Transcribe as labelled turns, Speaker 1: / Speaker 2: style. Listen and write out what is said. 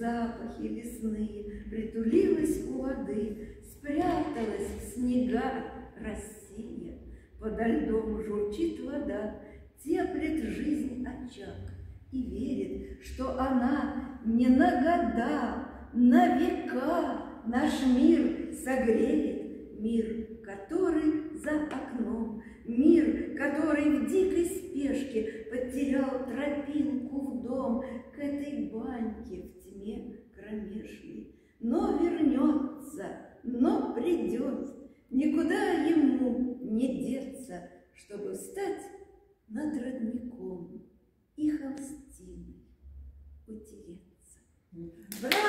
Speaker 1: запахи лесные, Притулилась у воды, Спряталась в снега Россия. Подо льдом журчит вода, Теплит жизнь очаг И верит, что она не на года, На века наш мир согреет, но придет, Никуда ему не деться, Чтобы встать над родником И холстиной утереться. Браво!